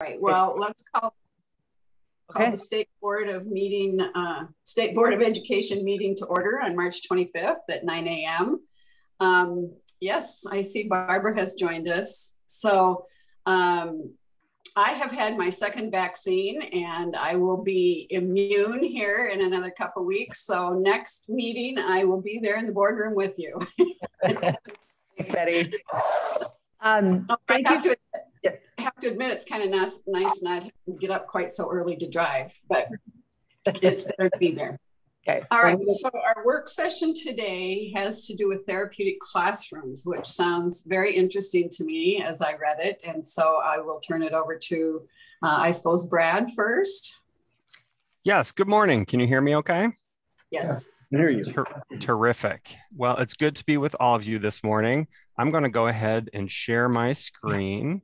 right, well, let's call, call Okay. the State Board of Meeting, uh, State Board of Education meeting to order on March 25th at 9 a.m. Um, yes, I see Barbara has joined us. So um, I have had my second vaccine and I will be immune here in another couple weeks. So next meeting, I will be there in the boardroom with you. Thanks, Betty. Um, thank you. To, Yeah. I have to admit, it's kind of nice, nice not to get up quite so early to drive, but it's better to be there. Okay. All right, so our work session today has to do with therapeutic classrooms, which sounds very interesting to me as I read it. And so I will turn it over to, uh, I suppose, Brad first. Yes, good morning. Can you hear me okay? Yes. Hear you. Ter- terrific. Well, it's good to be with all of you this morning. I'm going to go ahead and share my screen.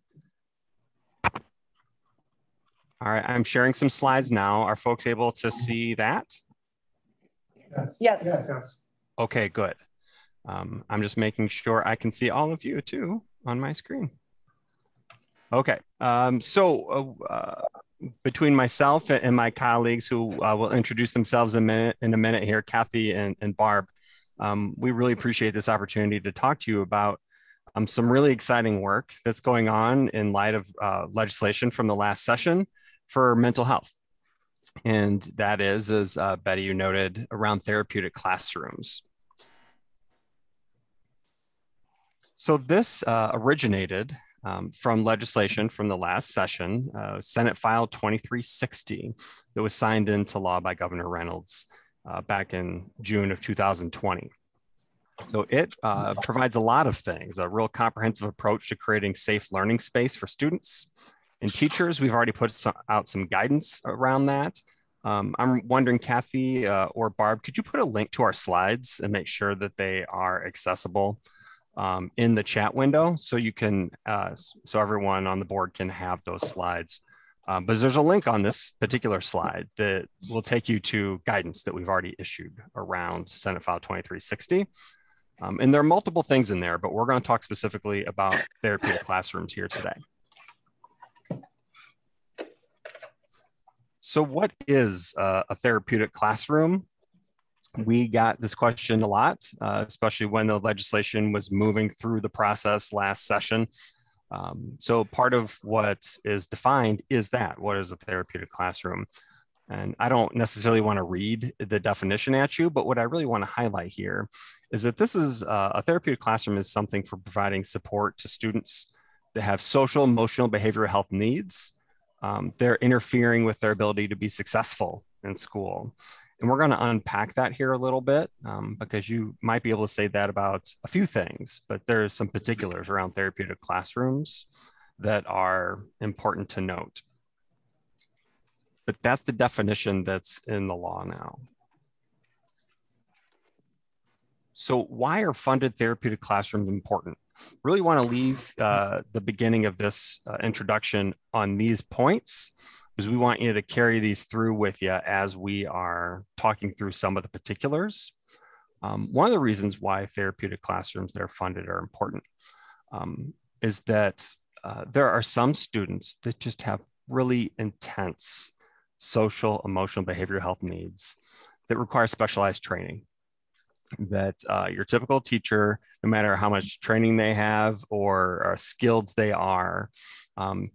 All right, I'm sharing some slides now. Are folks able to see that? Yes. Yes, yes. Okay, good. Um, I'm just making sure I can see all of you too on my screen. Okay, um, so uh, uh, between myself and my colleagues who uh, will introduce themselves in a minute, in a minute here, Kathy and, and Barb, um, we really appreciate this opportunity to talk to you about um, some really exciting work that's going on in light of uh, legislation from the last session for mental health. And that is, as uh, Betty, you noted, around therapeutic classrooms. So this uh, originated um, from legislation from the last session, uh, Senate File 2360, that was signed into law by Governor Reynolds uh, back in June of 2020. So it uh, provides a lot of things, a real comprehensive approach to creating safe learning space for students and teachers. We've already put some, out some guidance around that. Um, I'm wondering, Kathy uh, or Barb, could you put a link to our slides and make sure that they are accessible um, in the chat window so you can, uh, so everyone on the board can have those slides. Um, but there's a link on this particular slide that will take you to guidance that we've already issued around Senate File 2360. Um, and there are multiple things in there, but we're going to talk specifically about therapeutic classrooms here today. So, what is uh, a therapeutic classroom? We got this question a lot, uh, especially when the legislation was moving through the process last session. Um, so, part of what is defined is that what is a therapeutic classroom? And I don't necessarily want to read the definition at you, but what I really want to highlight here is that this is uh, a therapeutic classroom is something for providing support to students that have social, emotional, behavioral health needs um, they're interfering with their ability to be successful in school. And we're going to unpack that here a little bit um, because you might be able to say that about a few things, but there's some particulars around therapeutic classrooms that are important to note. But that's the definition that's in the law now. So why are funded therapeutic classrooms important? Really want to leave uh, the beginning of this uh, introduction on these points because we want you to carry these through with you as we are talking through some of the particulars. Um, one of the reasons why therapeutic classrooms that are funded are important um, is that uh, there are some students that just have really intense social, emotional, behavioral health needs that require specialized training that uh, your typical teacher, no matter how much training they have or, or skilled they are, um,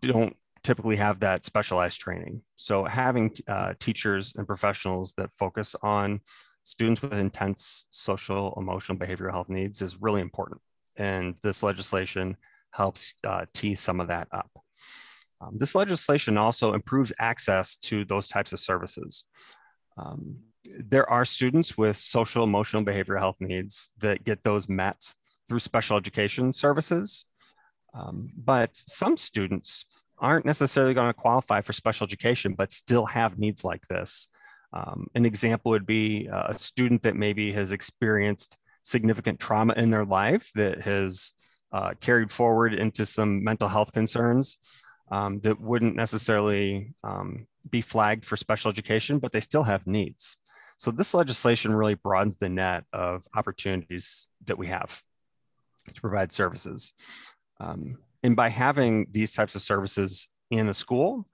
don't typically have that specialized training. So having uh, teachers and professionals that focus on students with intense social, emotional, behavioral health needs is really important. And this legislation helps uh, tee some of that up. Um, this legislation also improves access to those types of services. Um, there are students with social, emotional, behavioral health needs that get those met through special education services. Um, but some students aren't necessarily going to qualify for special education, but still have needs like this. Um, an example would be a student that maybe has experienced significant trauma in their life that has uh, carried forward into some mental health concerns um, that wouldn't necessarily um, be flagged for special education, but they still have needs. So this legislation really broadens the net of opportunities that we have to provide services. Um, and by having these types of services in a school,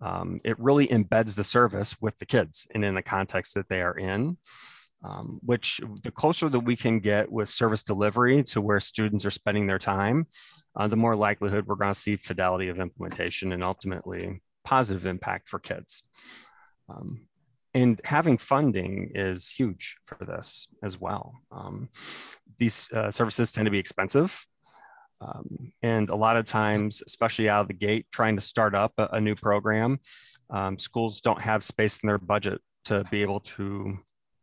um, it really embeds the service with the kids and in the context that they are in. Um, which the closer that we can get with service delivery to where students are spending their time, uh, the more likelihood we're going to see fidelity of implementation and ultimately positive impact for kids. Um, and having funding is huge for this as well. Um, these uh, services tend to be expensive. Um, and a lot of times, especially out of the gate, trying to start up a, a new program, um, schools don't have space in their budget to be able to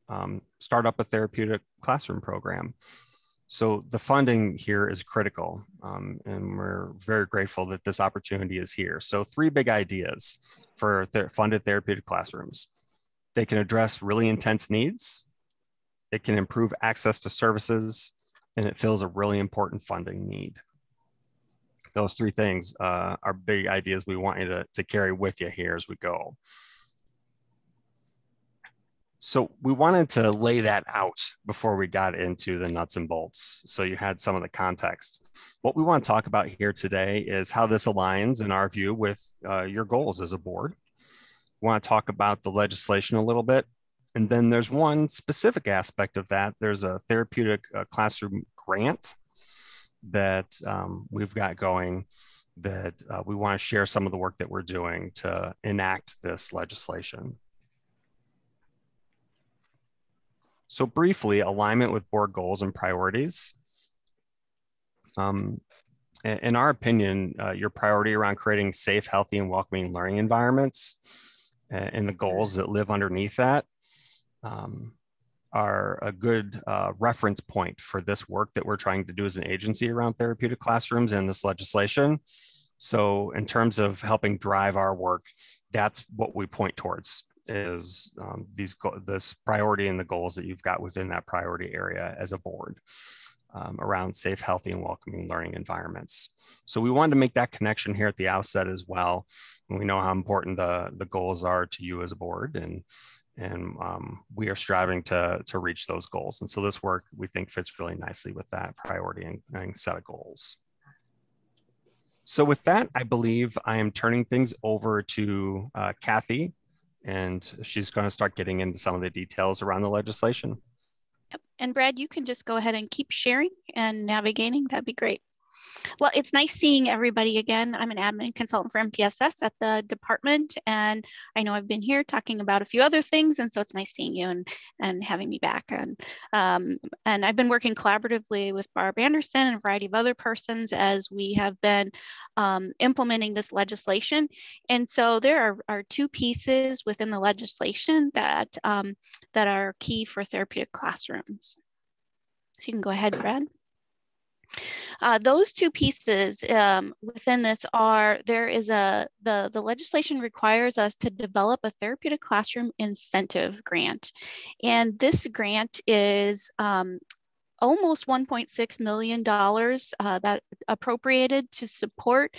um, start up a therapeutic classroom program. So the funding here is critical, um, and we're very grateful that this opportunity is here. So three big ideas for th funded therapeutic classrooms. They can address really intense needs, it can improve access to services, and it fills a really important funding need those three things uh, are big ideas we want you to, to carry with you here as we go. So we wanted to lay that out before we got into the nuts and bolts. So you had some of the context. What we want to talk about here today is how this aligns, in our view, with uh, your goals as a board. Want to talk about the legislation a little bit. And then there's one specific aspect of that. There's a therapeutic uh, classroom grant that um, we've got going that uh, we want to share some of the work that we're doing to enact this legislation. So briefly, alignment with board goals and priorities. Um, in our opinion, uh, your priority around creating safe, healthy, and welcoming learning environments and the goals that live underneath that um, are a good uh, reference point for this work that we're trying to do as an agency around therapeutic classrooms and this legislation. So in terms of helping drive our work, that's what we point towards is um, these this priority and the goals that you've got within that priority area as a board um, around safe, healthy, and welcoming learning environments. So we wanted to make that connection here at the outset as well. And we know how important the, the goals are to you as a board and and um, we are striving to, to reach those goals. And so this work we think fits really nicely with that priority and, and set of goals. So with that, I believe I am turning things over to uh, Kathy, and she's going to start getting into some of the details around the legislation. Yep. And Brad, you can just go ahead and keep sharing and navigating. That'd be great. Well, it's nice seeing everybody again. I'm an admin consultant for MTSS at the department, and I know I've been here talking about a few other things, and so it's nice seeing you and, and having me back. And, um, and I've been working collaboratively with Barb Anderson and a variety of other persons as we have been um, implementing this legislation. And so there are, are two pieces within the legislation that, um, that are key for therapeutic classrooms. So you can go ahead, Brad. Uh, those two pieces um, within this are there is a the the legislation requires us to develop a therapeutic classroom incentive grant, and this grant is um, almost 1.6 million dollars uh, that appropriated to support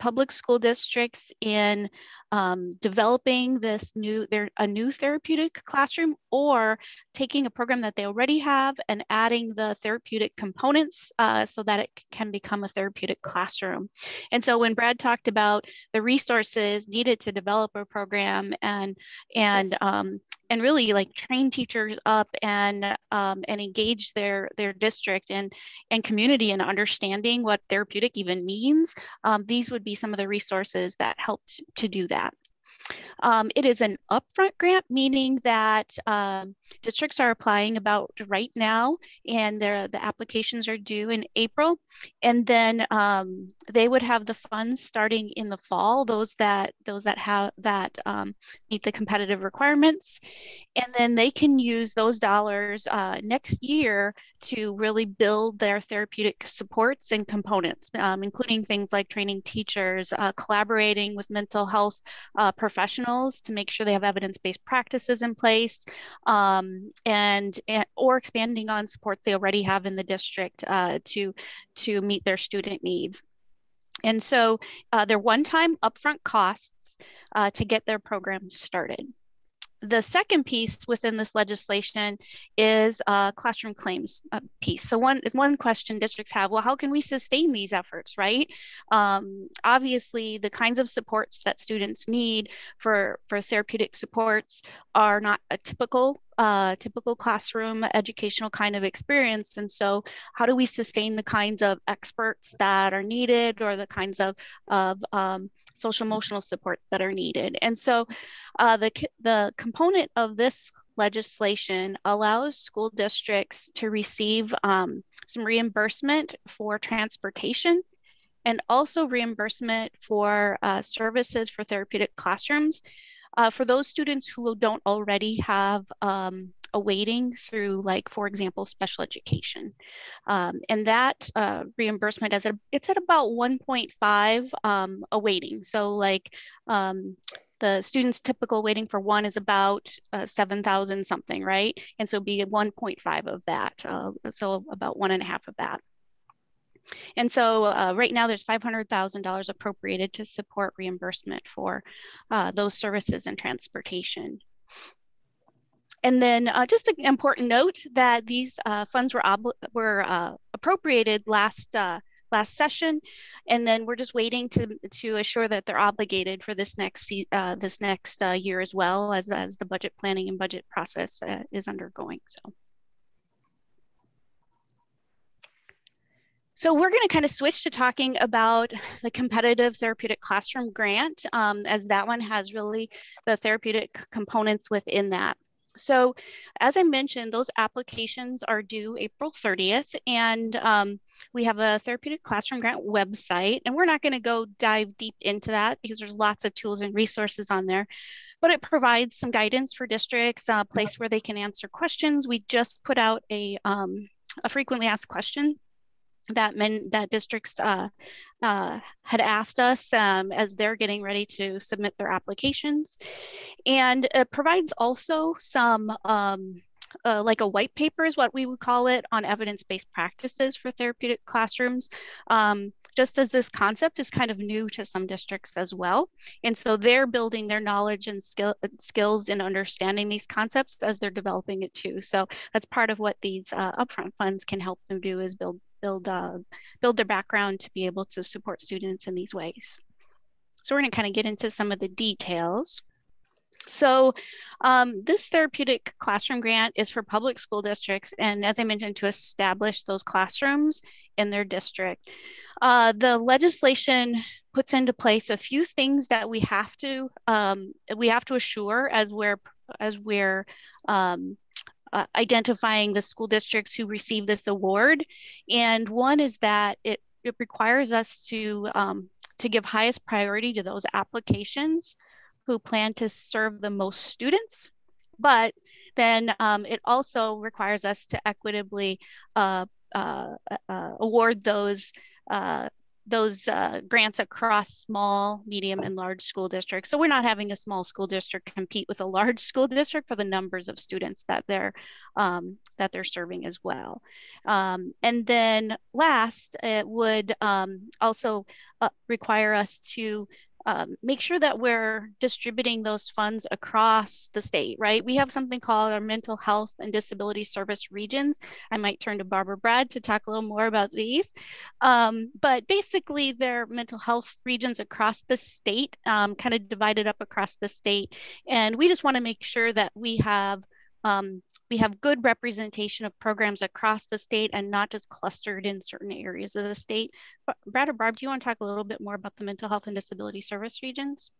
public school districts in um, developing this new their a new therapeutic classroom or taking a program that they already have and adding the therapeutic components uh, so that it can become a therapeutic classroom. And so when Brad talked about the resources needed to develop a program and and um, and really like train teachers up and um, and engage their their district and and community in understanding what therapeutic even means. Um, these would be some of the resources that helped to do that. Um, it is an upfront grant, meaning that um, districts are applying about right now, and the applications are due in April. And then um, they would have the funds starting in the fall. Those that those that have that um, meet the competitive requirements, and then they can use those dollars uh, next year to really build their therapeutic supports and components, um, including things like training teachers, uh, collaborating with mental health uh, professionals to make sure they have evidence-based practices in place, um, and, and, or expanding on supports they already have in the district uh, to to meet their student needs. And so uh, they're one-time upfront costs uh, to get their programs started. The second piece within this legislation is a classroom claims uh, piece. So one one question districts have, well, how can we sustain these efforts, right? Um, obviously, the kinds of supports that students need for, for therapeutic supports are not a typical uh, typical classroom educational kind of experience. And so how do we sustain the kinds of experts that are needed or the kinds of, of um, social emotional support that are needed? And so uh, the, the component of this legislation allows school districts to receive um, some reimbursement for transportation and also reimbursement for uh, services for therapeutic classrooms uh, for those students who don't already have um, a weighting through like, for example, special education. Um, and that uh, reimbursement, a, it's at about 1.5 um, a weighting. So like um, the student's typical weighting for one is about uh, 7,000 something, right? And so be 1.5 of that. Uh, so about one and a half of that. And so uh, right now there's $500,000 appropriated to support reimbursement for uh, those services and transportation. And then uh, just an important note that these uh, funds were, were uh, appropriated last uh, last session, and then we're just waiting to to assure that they're obligated for this next this next year as well as as the budget planning and budget process is undergoing. So. So we're going to kind of switch to talking about the competitive therapeutic classroom grant, um, as that one has really the therapeutic components within that. So as I mentioned, those applications are due April 30th, and um, we have a therapeutic classroom grant website, and we're not going to go dive deep into that because there's lots of tools and resources on there, but it provides some guidance for districts, a place where they can answer questions. We just put out a, um, a frequently asked question that men that districts uh, uh, had asked us um, as they're getting ready to submit their applications. And it provides also some um, uh, like a white paper is what we would call it on evidence-based practices for therapeutic classrooms. Um, just as this concept is kind of new to some districts as well. And so they're building their knowledge and skill skills in understanding these concepts as they're developing it too. So that's part of what these uh, upfront funds can help them do is build build, uh, build their background to be able to support students in these ways. So we're gonna kind of get into some of the details. So um, this therapeutic classroom grant is for public school districts and as I mentioned to establish those classrooms in their district. Uh, the legislation puts into place a few things that we have to um, we have to assure as we're as we're um, uh, identifying the school districts who receive this award. And one is that it, it requires us to, um, to give highest priority to those applications who plan to serve the most students. But then um, it also requires us to equitably uh, uh, uh award those uh, those uh, grants across small, medium, and large school districts. So we're not having a small school district compete with a large school district for the numbers of students that they're um, that they're serving as well. Um, and then last, it would um, also uh, require us to um, make sure that we're distributing those funds across the state, right? We have something called our mental health and disability service regions. I might turn to Barbara Brad to talk a little more about these. Um, but basically, they're mental health regions across the state, um, kind of divided up across the state. And we just want to make sure that we have um, we have good representation of programs across the state and not just clustered in certain areas of the state. But Brad or Barb, do you want to talk a little bit more about the mental health and disability service regions?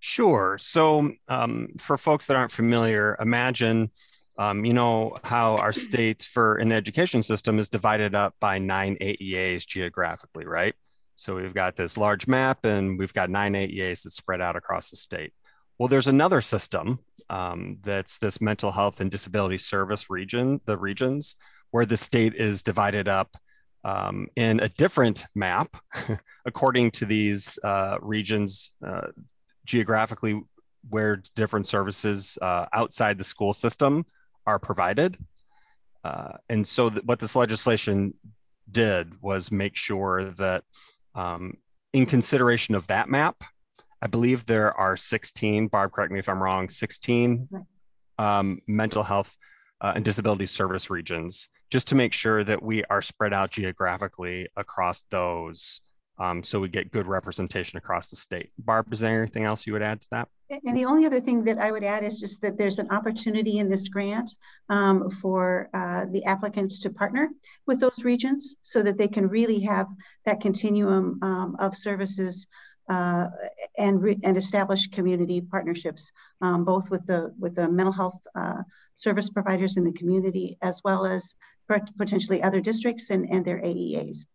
Sure. So um, for folks that aren't familiar, imagine, um, you know, how our state for in the education system is divided up by nine AEAs geographically, right? So we've got this large map and we've got nine AEAs that spread out across the state. Well, there's another system um, that's this mental health and disability service region, the regions, where the state is divided up um, in a different map according to these uh, regions uh, geographically where different services uh, outside the school system are provided. Uh, and so th- what this legislation did was make sure that um, in consideration of that map, I believe there are 16, Barb, correct me if I'm wrong, 16 um, mental health uh, and disability service regions, just to make sure that we are spread out geographically across those um, so we get good representation across the state. Barb, is there anything else you would add to that? And the only other thing that I would add is just that there's an opportunity in this grant um, for uh, the applicants to partner with those regions so that they can really have that continuum um, of services uh, and and establish community partnerships, um, both with the with the mental health uh, service providers in the community, as well as potentially other districts and, and their AEAs.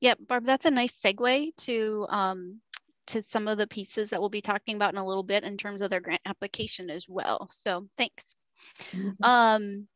Yep, Barb, that's a nice segue to um, to some of the pieces that we'll be talking about in a little bit in terms of their grant application as well. So thanks. Mm -hmm. Um,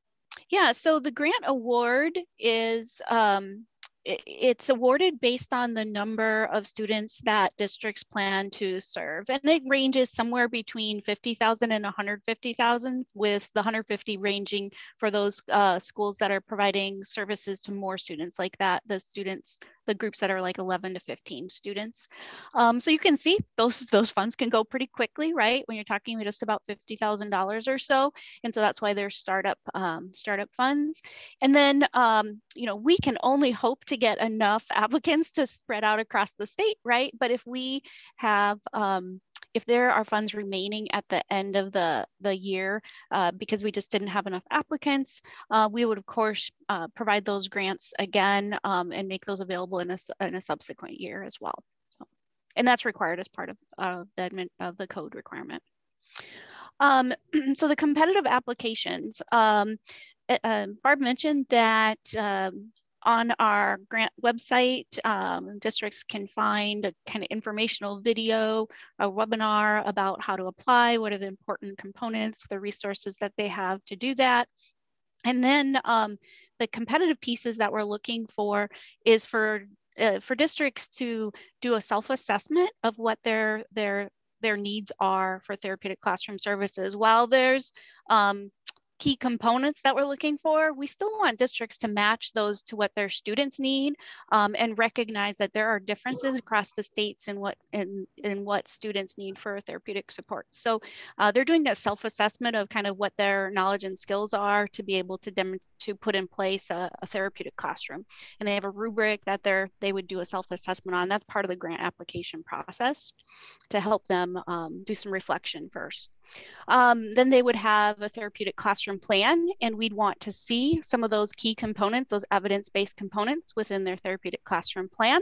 yeah, so the grant award is um, it's awarded based on the number of students that districts plan to serve. And it ranges somewhere between 50,000 and 150,000 with the 150 ranging for those uh, schools that are providing services to more students like that, the students the groups that are like 11 to 15 students. Um, so you can see those, those funds can go pretty quickly, right? When you're talking just about $50,000 or so. And so that's why there's startup, um, startup funds. And then, um, you know, we can only hope to get enough applicants to spread out across the state, right? But if we have, um, if there are funds remaining at the end of the, the year uh, because we just didn't have enough applicants, uh, we would of course uh, provide those grants again um, and make those available in a, in a subsequent year as well. So, and that's required as part of, the admin, of the code requirement. Um, so the competitive applications, um, uh, Barb mentioned that um, on our grant website, um, districts can find a kind of informational video, a webinar about how to apply, what are the important components, the resources that they have to do that. And then um, the competitive pieces that we're looking for is for uh, for districts to do a self-assessment of what their their their needs are for therapeutic classroom services. While there's um, key components that we're looking for, we still want districts to match those to what their students need um, and recognize that there are differences across the states in what in, in what students need for therapeutic support. So uh, they're doing that self-assessment of kind of what their knowledge and skills are to be able to dem to put in place a, a therapeutic classroom. And they have a rubric that they're they would do a self-assessment on. That's part of the grant application process to help them um, do some reflection first. Um, then they would have a therapeutic classroom plan, and we'd want to see some of those key components, those evidence-based components within their therapeutic classroom plan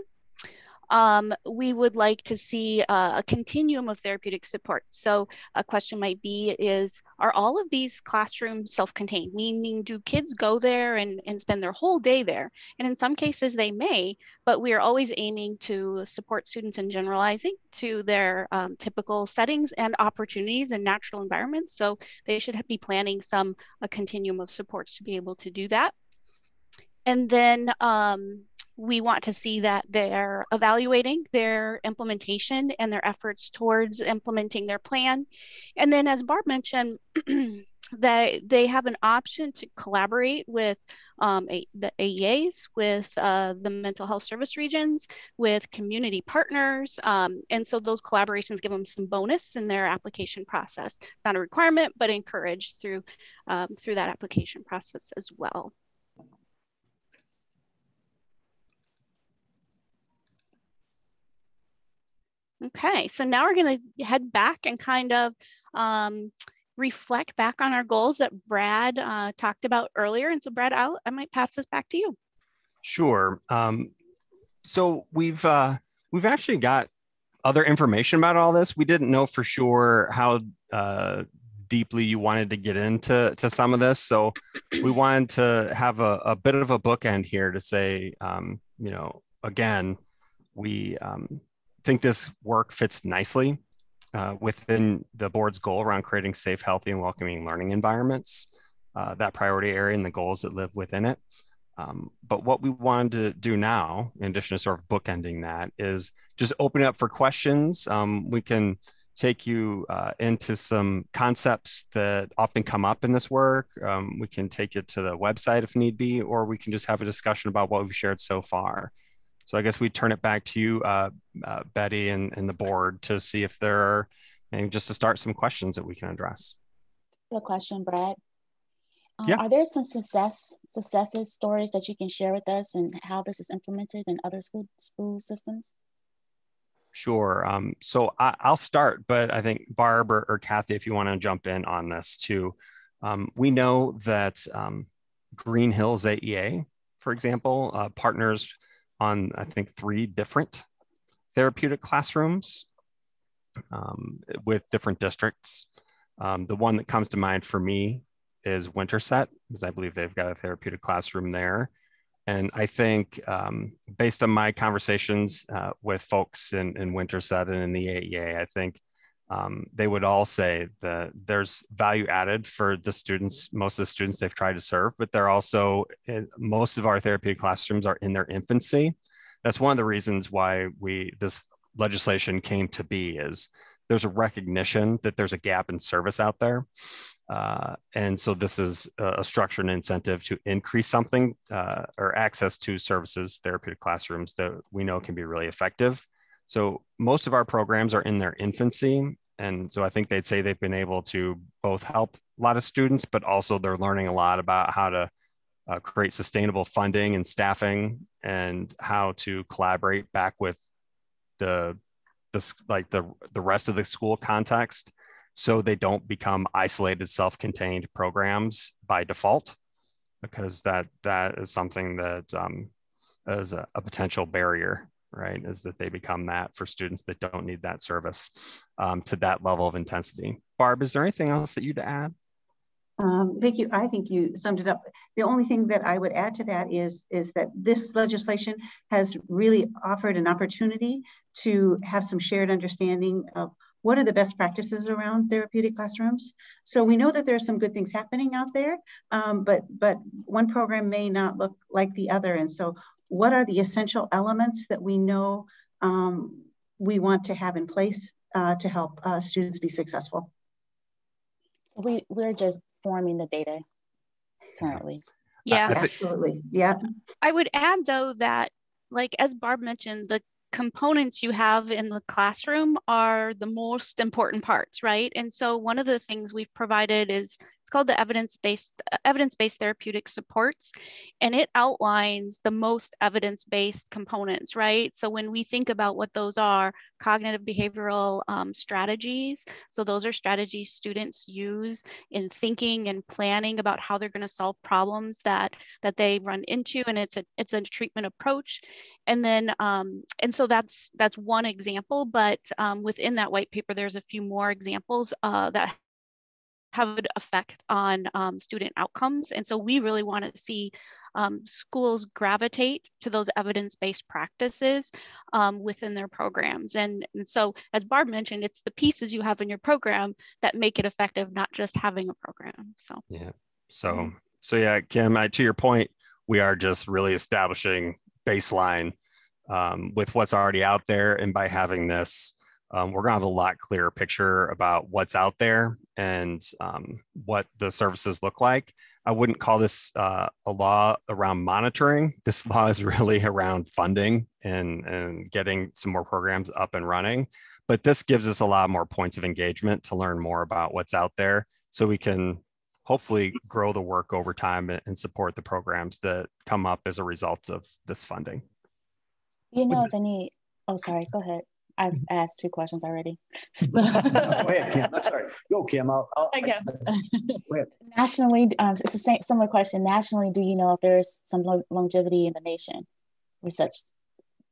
um, we would like to see uh, a continuum of therapeutic support. So a question might be is, are all of these classrooms self-contained? Meaning, do kids go there and, and spend their whole day there? And in some cases they may, but we are always aiming to support students in generalizing to their um, typical settings and opportunities and natural environments. So they should be planning some a continuum of supports to be able to do that. And then um, we want to see that they're evaluating their implementation and their efforts towards implementing their plan. And then as Barb mentioned, that they have an option to collaborate with um, a, the AEAs, with uh, the mental health service regions, with community partners. Um, and so those collaborations give them some bonus in their application process. Not a requirement, but encouraged through, um, through that application process as well. Okay, so now we're going to head back and kind of um, reflect back on our goals that Brad uh, talked about earlier. And so, Brad, I'll, I might pass this back to you. Sure. Um, so we've uh, we've actually got other information about all this. We didn't know for sure how uh, deeply you wanted to get into to some of this, so we wanted to have a, a bit of a bookend here to say, um, you know, again, we um, think this work fits nicely uh, within the board's goal around creating safe, healthy, and welcoming learning environments, uh, that priority area and the goals that live within it. Um, but what we wanted to do now, in addition to sort of bookending that, is just open up for questions. Um, we can take you uh, into some concepts that often come up in this work. Um, we can take it to the website if need be, or we can just have a discussion about what we've shared so far. So I guess we turn it back to you, uh, uh, Betty and, and the board to see if there are, and just to start some questions that we can address. Good question, Brad. Um, yeah. Are there some success successes stories that you can share with us and how this is implemented in other school school systems? Sure. Um, so I, will start, but I think Barb or, or, Kathy, if you want to jump in on this too. Um, we know that um, Green Hills AEA, for example, uh, partners on I think three different therapeutic classrooms um, with different districts. Um, the one that comes to mind for me is Winterset, because I believe they've got a therapeutic classroom there. And I think um, based on my conversations uh, with folks in, in Winterset and in the AEA, I think um, they would all say that there's value added for the students, most of the students they've tried to serve, but they're also, eh, most of our therapeutic classrooms are in their infancy. That's one of the reasons why we, this legislation came to be is there's a recognition that there's a gap in service out there. Uh, and so this is a structure and incentive to increase something uh, or access to services, therapeutic classrooms that we know can be really effective. So most of our programs are in their infancy. And so I think they'd say they've been able to both help a lot of students, but also they're learning a lot about how to uh, create sustainable funding and staffing and how to collaborate back with the the like the the rest of the school context so they don't become isolated self-contained programs by default because that that is something that um, is a, a, potential barrier right is that they become that for students that don't need that service um, to that level of intensity barb is there anything else that you'd add um, thank you. I think you summed it up. The only thing that I would add to that is, is that this legislation has really offered an opportunity to have some shared understanding of what are the best practices around therapeutic classrooms. So we know that there are some good things happening out there, um, but, but one program may not look like the other. And so what are the essential elements that we know um, we want to have in place uh, to help uh, students be successful? We, we're just forming the data currently. Yeah, absolutely. Yeah. I would add though that, like as Barb mentioned, the components you have in the classroom are the most important parts, right? And so one of the things we've provided is called the evidence-based evidence-based therapeutic supports and it outlines the most evidence-based components right? So when we think about what those are cognitive behavioral um, strategies so those are strategies students use in thinking and planning about how they're going to solve problems that that they run into and it's a it's a treatment approach. And then um, and so that's that's one example but um, within that white paper there's a few more examples uh, that have an effect on um, student outcomes. And so we really want to see um, schools gravitate to those evidence-based practices um, within their programs. And, and, so as Barb mentioned, it's the pieces you have in your program that make it effective, not just having a program. So yeah. So so yeah, Kim, I, to your point, we are just really establishing baseline um, with what's already out there. And by having this, um, we're going to have a lot clearer picture about what's out there and um, what the services look like. I wouldn't call this uh, a law around monitoring. This law is really around funding and, and getting some more programs up and running. But this gives us a lot more points of engagement to learn more about what's out there so we can hopefully grow the work over time and support the programs that come up as a result of this funding. You know, any, oh, sorry, go ahead. I've asked two questions already. Go ahead, Kim. I'm sorry. Go, Kim. I'll, I'll, I can. Go ahead. Nationally, um, it's a same, similar question. Nationally, do you know if there's some lo longevity in the nation with such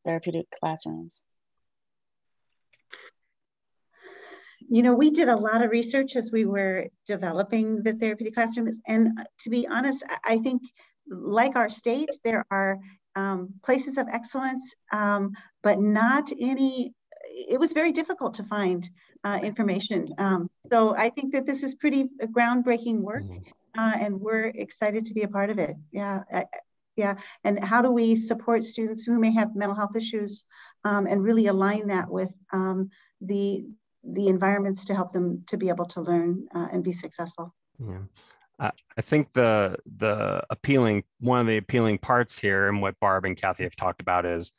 therapeutic classrooms? You know, we did a lot of research as we were developing the therapeutic classrooms. And to be honest, I think like our state, there are um, places of excellence, um, but not any it was very difficult to find uh, information. Um, so I think that this is pretty groundbreaking work, mm-hmm. uh, and we're excited to be a part of it. Yeah, I, yeah. And how do we support students who may have mental health issues, um, and really align that with um, the the environments to help them to be able to learn uh, and be successful. Yeah. I think the the appealing one of the appealing parts here and what Barb and Kathy have talked about is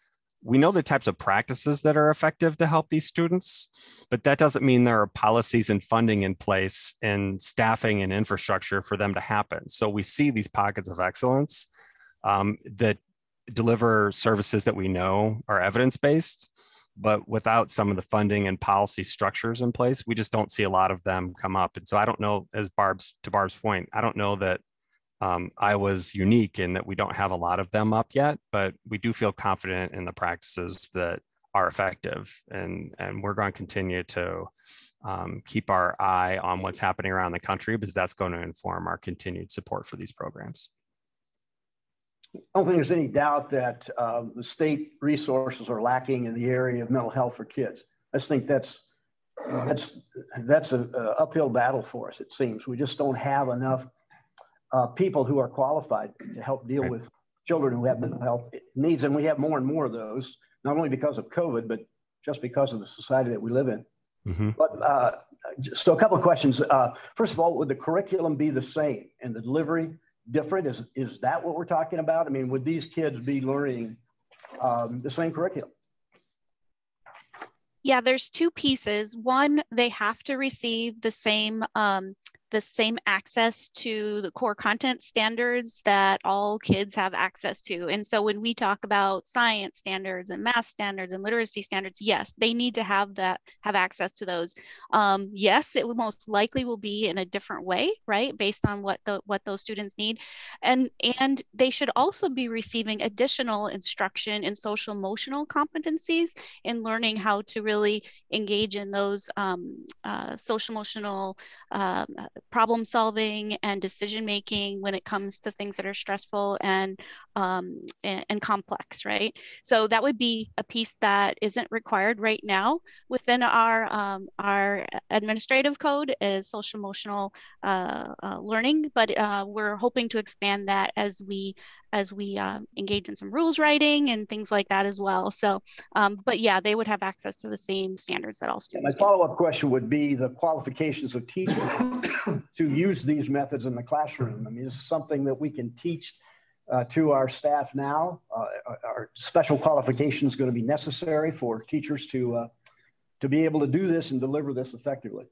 we know the types of practices that are effective to help these students, but that doesn't mean there are policies and funding in place and staffing and infrastructure for them to happen. So we see these pockets of excellence um, that deliver services that we know are evidence-based, but without some of the funding and policy structures in place, we just don't see a lot of them come up. And so I don't know, as Barb's to Barb's point, I don't know that um, Iowa's unique in that we don't have a lot of them up yet, but we do feel confident in the practices that are effective. And, and we're going to continue to um, keep our eye on what's happening around the country because that's going to inform our continued support for these programs. I don't think there's any doubt that uh, the state resources are lacking in the area of mental health for kids. I just think that's that's that's an uphill battle for us. It seems we just don't have enough uh, people who are qualified to help deal right. with children who have mental health needs. And we have more and more of those, not only because of COVID, but just because of the society that we live in. Mm-hmm. But uh, so a couple of questions. Uh, first of all, would the curriculum be the same and the delivery different? Is, is that what we're talking about? I mean, would these kids be learning um, the same curriculum? Yeah, there's two pieces. One, they have to receive the same um, the same access to the core content standards that all kids have access to. And so when we talk about science standards and math standards and literacy standards, yes, they need to have that, have access to those. Um, yes, it will most likely will be in a different way, right? Based on what the what those students need. And and they should also be receiving additional instruction in social emotional competencies in learning how to really engage in those um, uh, social emotional uh, problem solving and decision making when it comes to things that are stressful and, um, and, and complex, right? So that would be a piece that isn't required right now within our um, our administrative code is social emotional uh, uh, learning, but uh, we're hoping to expand that as we as we uh, engage in some rules writing and things like that as well. So, um, but yeah, they would have access to the same standards that all students. Yeah, my follow-up question would be the qualifications of teachers to use these methods in the classroom. I mean, is something that we can teach uh, to our staff now? Uh, are special qualifications going to be necessary for teachers to uh, to be able to do this and deliver this effectively?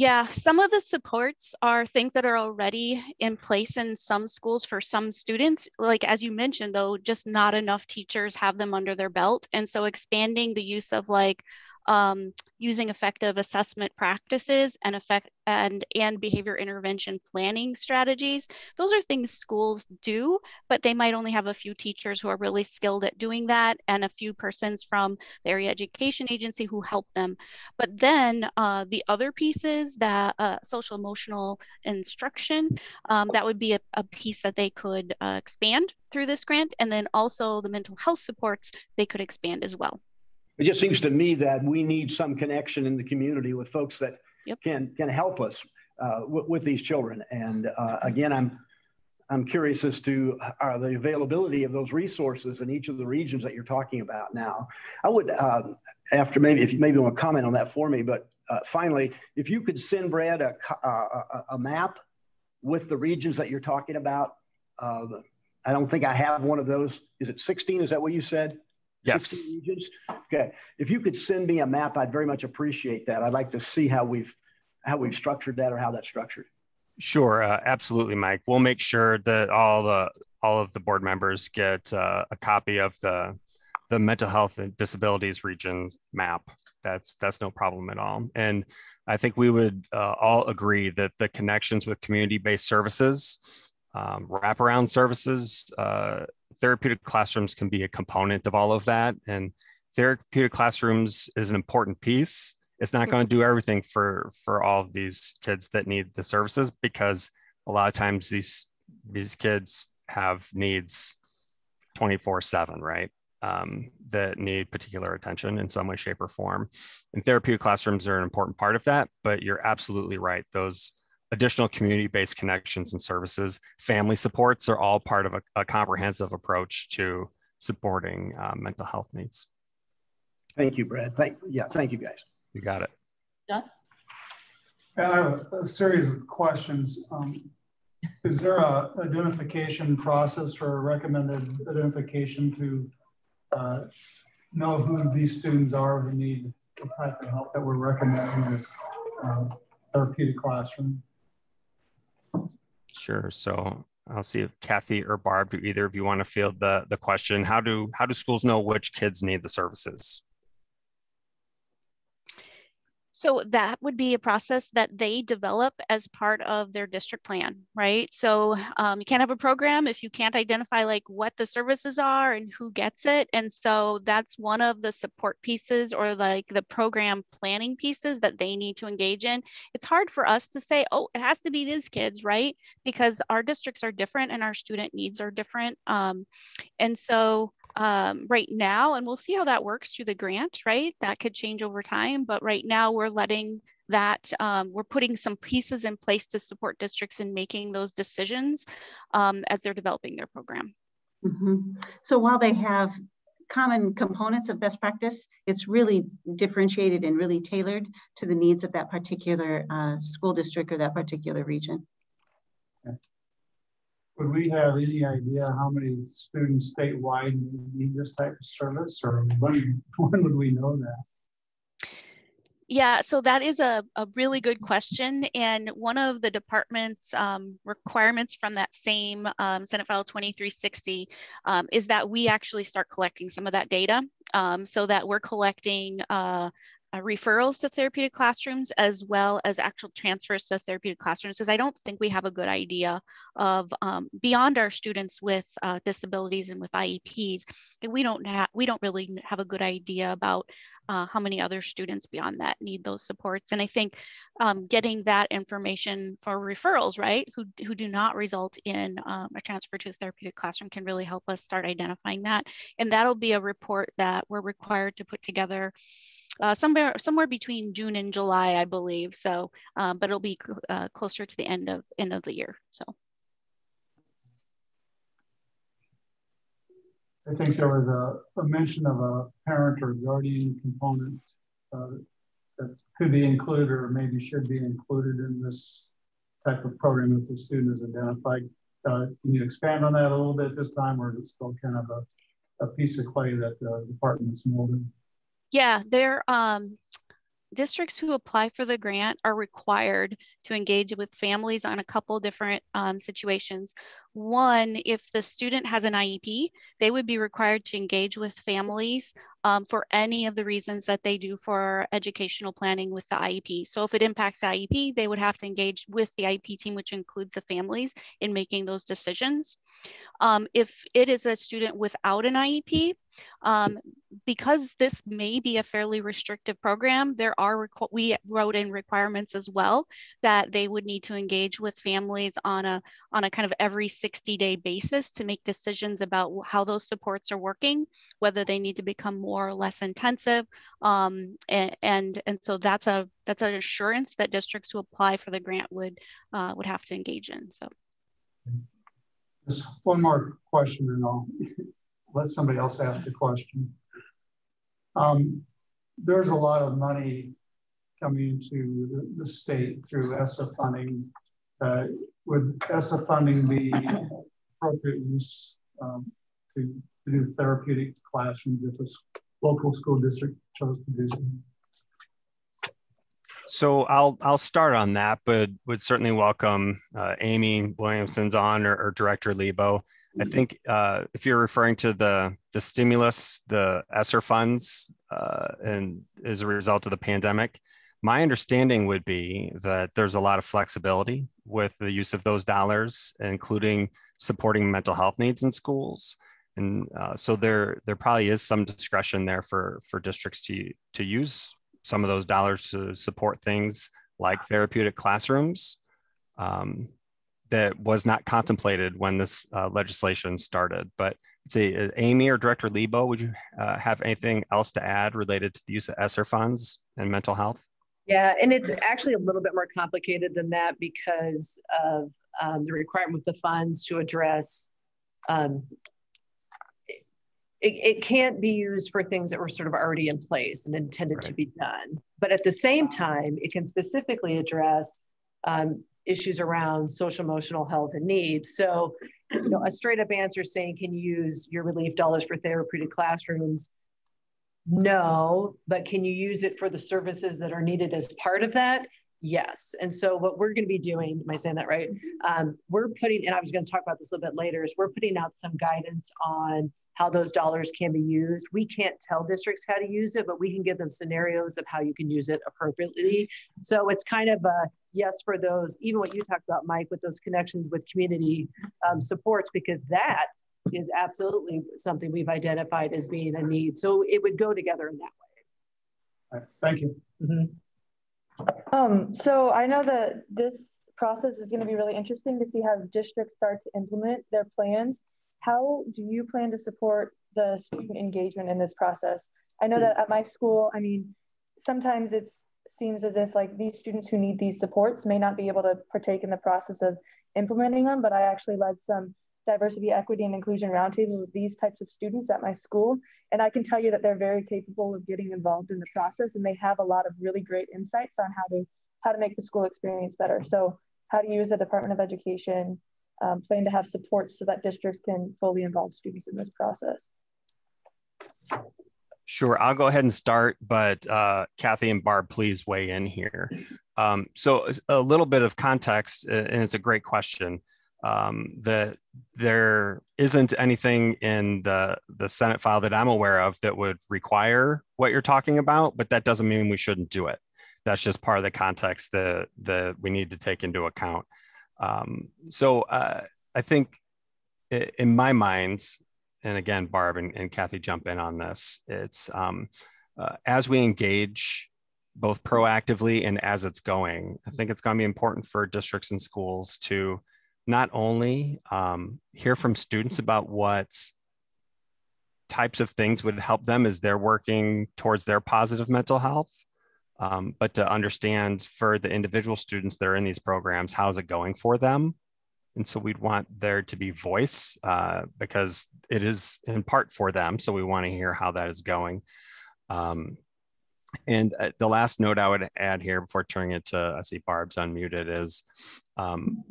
Yeah, some of the supports are things that are already in place in some schools for some students. Like as you mentioned, though, just not enough teachers have them under their belt. And so expanding the use of like um, using effective assessment practices and effect and and behavior intervention planning strategies. Those are things schools do but they might only have a few teachers who are really skilled at doing that and a few persons from the area education agency who help them. But then uh, the other pieces that uh, social emotional instruction um, that would be a, a, piece that they could uh, expand through this grant. And then also the mental health supports they could expand as well it just seems to me that we need some connection in the community with folks that yep. can can help us uh, with these children. And uh, again, I'm I'm curious as to uh, the availability of those resources in each of the regions that you're talking about now. I would, uh, after maybe if you maybe want to comment on that for me, but uh, finally, if you could send Brad a, a, a, map with the regions that you're talking about. Uh, I don't think I have one of those. Is it 16? Is that what you said? Yes. Regions? Okay. If you could send me a map, I'd very much appreciate that. I'd like to see how we've how we've structured that or how that's structured. Sure, uh, absolutely, Mike. We'll make sure that all the all of the board members get uh, a copy of the the mental health and disabilities region map. That's that's no problem at all. And I think we would uh, all agree that the connections with community-based services, um, wraparound services, uh, therapeutic classrooms can be a component of all of that. And therapeutic classrooms is an important piece. It's not going to do everything for for all of these kids that need the services because a lot of times these these kids have needs 24 7 right um, that need particular attention in some way shape or form and therapeutic classrooms are an important part of that but you're absolutely right those additional community-based connections and services, family supports are all part of a, a comprehensive approach to supporting uh, mental health needs. Thank you, Brad. Thank yeah, thank you guys. You got it. John? I have a, a series of questions. Um, is there a identification process or a recommended identification to uh, know who these students are who need the type of help that we're recommending in this uh, therapeutic classroom. Sure. So I'll see if Kathy or Barb, do either of you want to field the, the question? How do how do schools know which kids need the services? So that would be a process that they develop as part of their district plan, right? So um, you can't have a program if you can't identify like what the services are and who gets it. And so that's one of the support pieces or like the program planning pieces that they need to engage in. It's hard for us to say, oh, it has to be these kids, right? Because our districts are different and our student needs are different. Um, and so um, right now, and we'll see how that works through the grant, right? That could change over time, but right now we're letting that, um, we're putting some pieces in place to support districts in making those decisions um, as they're developing their program. Mm -hmm. So while they have common components of best practice, it's really differentiated and really tailored to the needs of that particular uh, school district or that particular region. Okay. Would we have any idea how many students statewide need this type of service or when, when would we know that? Yeah, so that is a, a really good question. And one of the department's um, requirements from that same um, Senate File 2360 um, is that we actually start collecting some of that data um, so that we're collecting uh, uh, referrals to therapeutic classrooms as well as actual transfers to therapeutic classrooms because I don't think we have a good idea of um, beyond our students with uh, disabilities and with IEPs we don't have we don't really have a good idea about uh, how many other students beyond that need those supports and I think um, getting that information for referrals right who, who do not result in um, a transfer to a therapeutic classroom can really help us start identifying that and that'll be a report that we're required to put together uh, somewhere somewhere between June and July, I believe. So, um, but it'll be uh, closer to the end of end of the year. So. I think there was a, a mention of a parent or guardian component uh, that could be included or maybe should be included in this type of program if the student is identified. Uh, can you expand on that a little bit this time, or is it still kind of a, a piece of clay that the department's molding? Yeah, they're um, districts who apply for the grant are required to engage with families on a couple different um, situations. One, if the student has an IEP, they would be required to engage with families um, for any of the reasons that they do for educational planning with the IEP. So if it impacts the IEP, they would have to engage with the IEP team, which includes the families in making those decisions. Um, if it is a student without an IEP, um, because this may be a fairly restrictive program, there are, we wrote in requirements as well that they would need to engage with families on a, on a kind of every 60 day basis to make decisions about how those supports are working, whether they need to become more or less intensive. Um, and, and, and, so that's a, that's an assurance that districts who apply for the grant would, uh, would have to engage in, so. Just one more question and I'll let somebody else ask the question. Um, there's a lot of money coming into the, the state through ESSA funding. Uh, would ESSA funding be appropriate use um, to, to, do therapeutic classrooms if a local school district chose to do so? So I'll I'll start on that, but would certainly welcome uh, Amy Williamson's on or, or Director Lebo. I mm-hmm. think uh, if you're referring to the the stimulus, the ESSER funds, uh, and as a result of the pandemic, my understanding would be that there's a lot of flexibility with the use of those dollars, including supporting mental health needs in schools. And uh, so there there probably is some discretion there for for districts to to use some of those dollars to support things like therapeutic classrooms um, that was not contemplated when this uh, legislation started. But say, uh, Amy or Director Lebo, would you uh, have anything else to add related to the use of ESSER funds and mental health? Yeah, and it's actually a little bit more complicated than that because of um, the requirement with the funds to address um, it, it can't be used for things that were sort of already in place and intended right. to be done. But at the same time, it can specifically address um, issues around social emotional health and needs. So you know, a straight up answer saying, can you use your relief dollars for therapeutic classrooms? No, but can you use it for the services that are needed as part of that? Yes. And so what we're going to be doing, am I saying that right? Um, we're putting, and I was going to talk about this a little bit later, is we're putting out some guidance on how those dollars can be used. We can't tell districts how to use it, but we can give them scenarios of how you can use it appropriately. So it's kind of a yes for those, even what you talked about, Mike, with those connections with community um, supports, because that is absolutely something we've identified as being a need. So it would go together in that way. Thank you. Mm -hmm. Um, so I know that this process is going to be really interesting to see how districts start to implement their plans how do you plan to support the student engagement in this process? I know that at my school, I mean, sometimes it seems as if like these students who need these supports may not be able to partake in the process of implementing them, but I actually led some diversity, equity, and inclusion roundtables with these types of students at my school. And I can tell you that they're very capable of getting involved in the process and they have a lot of really great insights on how to how to make the school experience better. So how do you use the Department of Education um, plan to have support so that districts can fully involve students in this process? Sure, I'll go ahead and start, but uh, Kathy and Barb, please weigh in here. Um, so a little bit of context, and it's a great question. Um, that there isn't anything in the, the Senate file that I'm aware of that would require what you're talking about, but that doesn't mean we shouldn't do it. That's just part of the context that, that we need to take into account. Um, so uh, I think in my mind, and again, Barb and, and Kathy jump in on this, it's um, uh, as we engage both proactively and as it's going, I think it's going to be important for districts and schools to not only um, hear from students about what types of things would help them as they're working towards their positive mental health, um, but to understand for the individual students that are in these programs, how's it going for them? And so we'd want there to be voice uh, because it is in part for them. So we want to hear how that is going. Um, and uh, the last note I would add here before turning it to, I see Barb's unmuted, is um,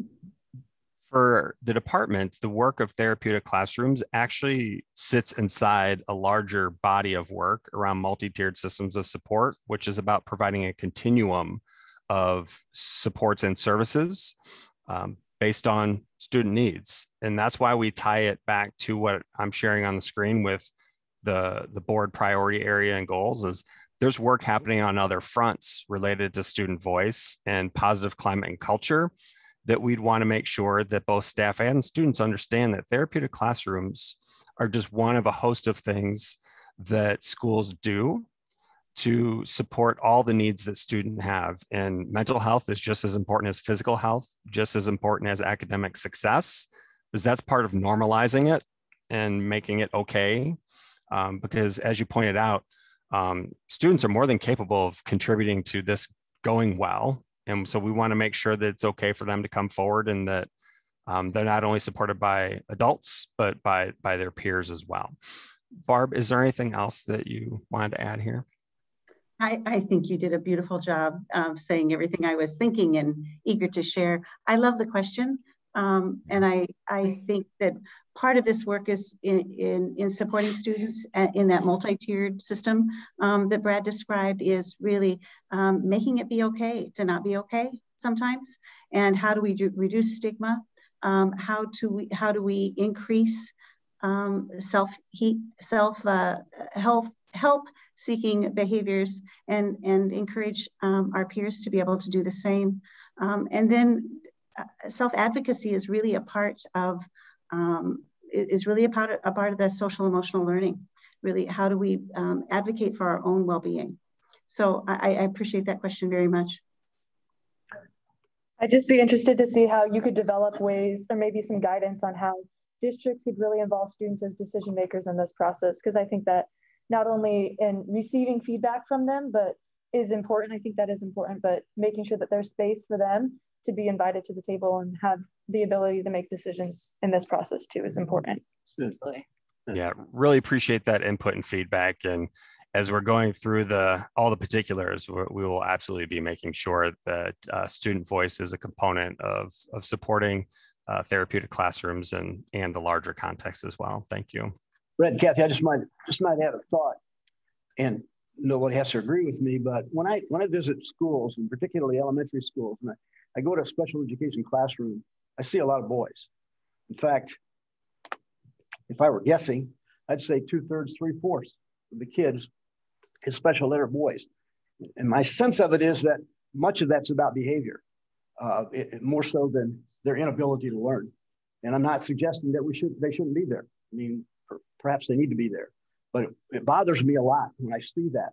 for the department, the work of therapeutic classrooms actually sits inside a larger body of work around multi-tiered systems of support, which is about providing a continuum of supports and services um, based on student needs. And that's why we tie it back to what I'm sharing on the screen with the, the board priority area and goals is there's work happening on other fronts related to student voice and positive climate and culture that we'd want to make sure that both staff and students understand that therapeutic classrooms are just one of a host of things that schools do to support all the needs that students have. And mental health is just as important as physical health, just as important as academic success, because that's part of normalizing it and making it okay. Um, because as you pointed out, um, students are more than capable of contributing to this going well and so we want to make sure that it's okay for them to come forward and that um, they're not only supported by adults, but by, by their peers as well. Barb, is there anything else that you wanted to add here? I, I think you did a beautiful job of saying everything I was thinking and eager to share. I love the question. Um, and I, I think that part of this work is in, in, in supporting students in that multi-tiered system um, that Brad described is really um, making it be okay to not be okay sometimes. And how do we do, reduce stigma? Um, how, to we, how do we increase um, self, he, self uh, health, help seeking behaviors and, and encourage um, our peers to be able to do the same. Um, and then uh, self-advocacy is really a part of um, is really a part, of, a part of the social emotional learning. Really, how do we um, advocate for our own well-being? So I, I appreciate that question very much. I'd just be interested to see how you could develop ways or maybe some guidance on how districts could really involve students as decision makers in this process. Because I think that not only in receiving feedback from them, but is important. I think that is important, but making sure that there's space for them to be invited to the table and have the ability to make decisions in this process too is important. Yeah, really appreciate that input and feedback. And as we're going through the all the particulars, we will absolutely be making sure that uh, student voice is a component of, of supporting uh, therapeutic classrooms and, and the larger context as well. Thank you. Brett and Kathy, I just might, just might add a thought. And nobody has to agree with me, but when I, when I visit schools and particularly elementary schools, and I, I go to a special education classroom, I see a lot of boys. In fact, if I were guessing, I'd say two thirds, three fourths of the kids is special ed boys. And my sense of it is that much of that's about behavior, uh, it, more so than their inability to learn. And I'm not suggesting that we should they shouldn't be there. I mean, per, perhaps they need to be there, but it, it bothers me a lot when I see that.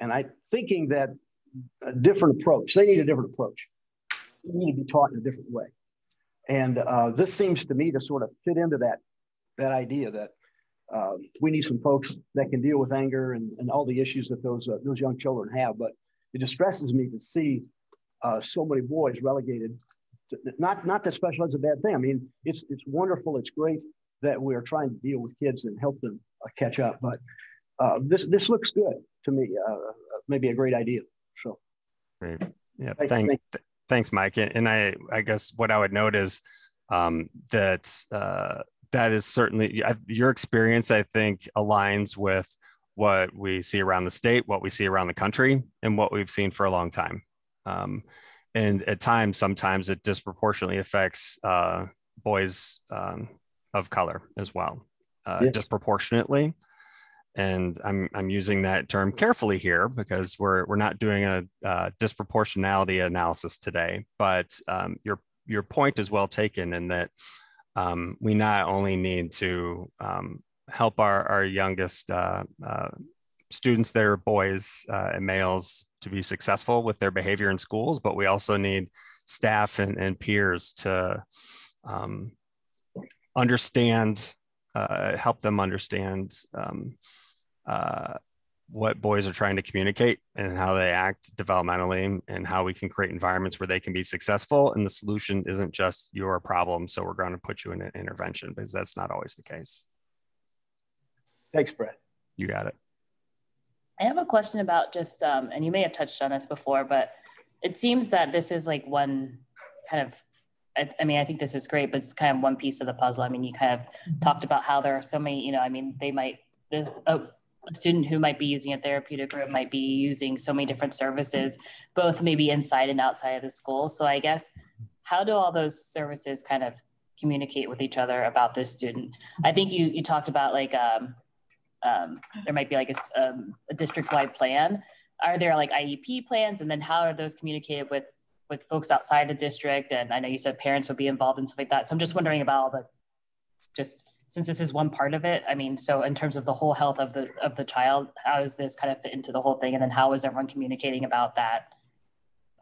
And I'm thinking that a different approach. They need a different approach. Need to be taught in a different way. And uh, this seems to me to sort of fit into that that idea that uh, we need some folks that can deal with anger and, and all the issues that those uh, those young children have. But it distresses me to see uh, so many boys relegated. To, not not that special ed's a bad thing. I mean, it's it's wonderful. It's great that we are trying to deal with kids and help them uh, catch up. But uh, this this looks good to me. Uh, maybe a great idea. So great. Yeah. Thank, thank, thanks Mike. And I I guess what I would note is um, that that is certainly your experience i think aligns with what we see around the state what we see around the country and what we've seen for a long time um, and at times sometimes it disproportionately affects uh, boys um, of color as well uh, yeah. disproportionately and I'm, I'm using that term carefully here because we're, we're not doing a uh, disproportionality analysis today but um, your, your point is well taken in that um, we not only need to um, help our, our youngest uh, uh, students are boys uh, and males to be successful with their behavior in schools, but we also need staff and, and peers to um, understand, uh, help them understand um, uh, what boys are trying to communicate and how they act developmentally and how we can create environments where they can be successful. And the solution isn't just your problem so we're going to put you in an intervention because that's not always the case. Thanks brett. You got it. I have a question about just um, and you may have touched on this before but it seems that this is like one kind of I, I mean, I think this is great, but it's kind of one piece of the puzzle. I mean, you kind of talked about how there are so many, you know, I mean, they might, the, oh, a student who might be using a therapeutic group might be using so many different services, both maybe inside and outside of the school. So I guess how do all those services kind of communicate with each other about this student? I think you you talked about like um, um, there might be like a, um, a district-wide plan. Are there like IEP plans, and then how are those communicated with with folks outside the district? And I know you said parents would be involved and stuff like that. So I'm just wondering about all the just since this is one part of it i mean so in terms of the whole health of the of the child how does this kind of fit into the whole thing? And then how is everyone communicating about that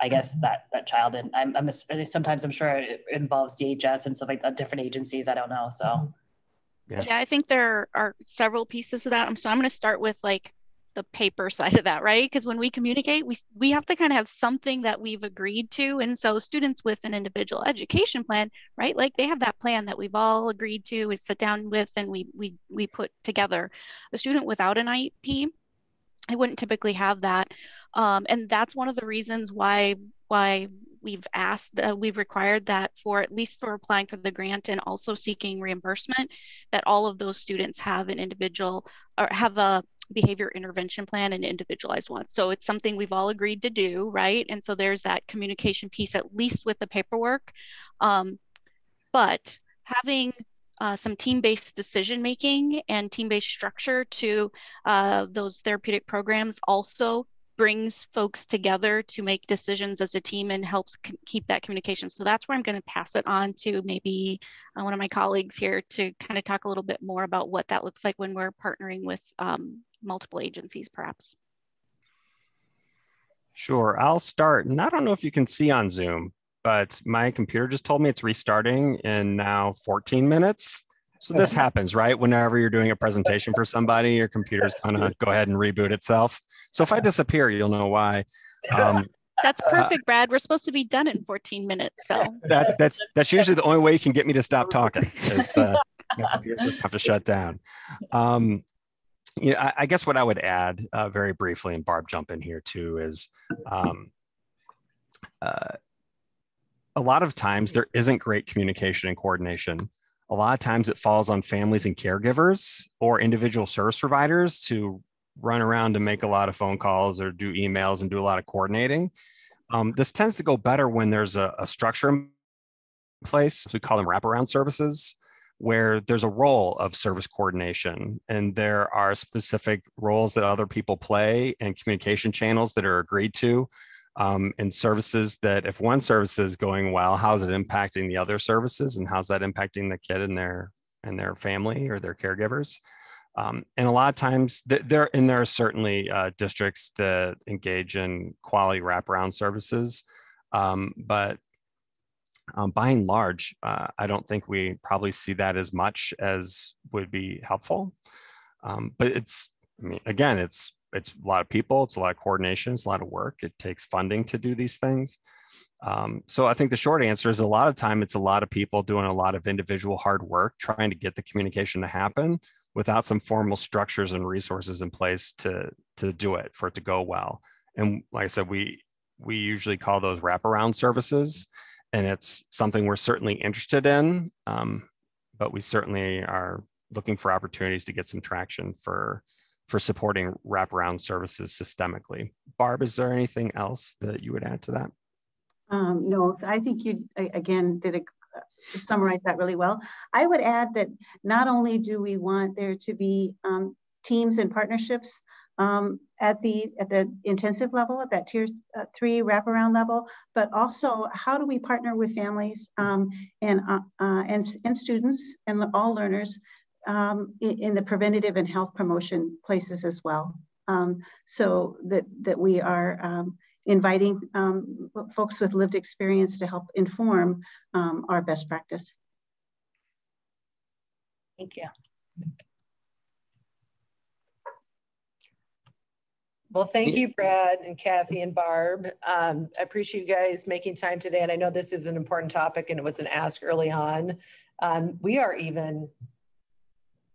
i guess mm-hmm. that that child? And i'm, I'm sometimes i'm sure it involves dhs and stuff like that different agencies i don't know so. Mm-hmm. Yeah, yeah i think there are several pieces of that. Um, so i'm going to start with like the paper side of that, right? Because when we communicate, we we have to kind of have something that we've agreed to. And so students with an individual education plan, right? Like they have that plan that we've all agreed to, is sit down with and we we we put together. A student without an IEP, I wouldn't typically have that. Um, and that's one of the reasons why why we've asked that we've required that for at least for applying for the grant and also seeking reimbursement that all of those students have an individual or have a behavior intervention plan and individualized one. So it's something we've all agreed to do, right? And so there's that communication piece, at least with the paperwork. Um, but having uh, some team-based decision making and team-based structure to uh, those therapeutic programs also brings folks together to make decisions as a team and helps keep that communication. So that's where I'm going to pass it on to maybe uh, one of my colleagues here to kind of talk a little bit more about what that looks like when we're partnering with um, multiple agencies perhaps? Sure, I'll start. And I don't know if you can see on Zoom, but my computer just told me it's restarting in now 14 minutes. So this happens, right? Whenever you're doing a presentation for somebody, your computer's gonna go ahead and reboot itself. So if I disappear, you'll know why. Um, that's uh, perfect, Brad. We're supposed to be done in 14 minutes. So that, that's that's usually the only way you can get me to stop talking. Is uh, you just have to shut down. Um, you know, I, I, guess what I would add uh, very briefly, and Barb jump in here too, is um, uh, a lot of times there isn't great communication and coordination. A lot of times it falls on families and caregivers or individual service providers to run around and make a lot of phone calls or do emails and do a lot of coordinating. Um, this tends to go better when there's a, a structure in place. We call them wraparound services, where there's a role of service coordination and there are specific roles that other people play and communication channels that are agreed to um, and services that if one service is going well, how's it impacting the other services and how's that impacting the kid and their and their family or their caregivers. Um, and a lot of times there and there are certainly uh, districts that engage in quality wraparound services, um, but um, by and large, uh, I don't think we probably see that as much as would be helpful. Um, but it's, I mean, again, it's it's a lot of people, it's a lot of coordination, it's a lot of work. It takes funding to do these things. Um, so I think the short answer is a lot of time it's a lot of people doing a lot of individual hard work trying to get the communication to happen without some formal structures and resources in place to to do it for it to go well. And like I said, we we usually call those wraparound services, and it's something we're certainly interested in, um, but we certainly are looking for opportunities to get some traction for for supporting wraparound services systemically. Barb, is there anything else that you would add to that? Um, no, I think you again did a, uh, summarize that really well. I would add that not only do we want there to be um, teams and partnerships um, at the at the intensive level, at that tier uh, three wraparound level, but also how do we partner with families um, and uh, uh, and and students and all learners um, in, in, the preventative and health promotion places as well. Um, so that, that we are um, inviting um, folks with lived experience to help inform um, our best practice. Thank you. Well, thank you, Brad and Kathy and Barb. Um, I appreciate you guys making time today. And I know this is an important topic and it was an ask early on. Um, we are even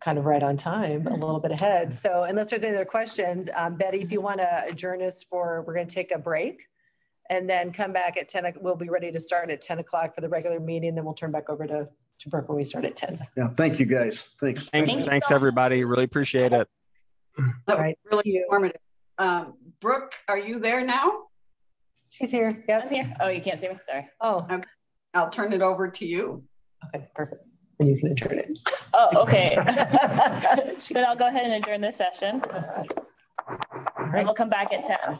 kind of right on time, a little bit ahead. So unless there's any other questions, um, Betty, if you want to adjourn us for, we're going to take a break and then come back at 10. We'll be ready to start at 10 o'clock for the regular meeting. Then we'll turn back over to, to Brooke when we start at 10. Yeah. Thank you guys. Thanks. Thanks, thanks everybody. Really appreciate it. That was really informative. Um, Brooke, are you there now? She's here. Yep. I'm here. Oh, you can't see me? Sorry. Oh. Okay. I'll turn it over to you. Okay, perfect and you can adjourn it. Oh, okay. then I'll go ahead and adjourn this session. And we'll come back at 10.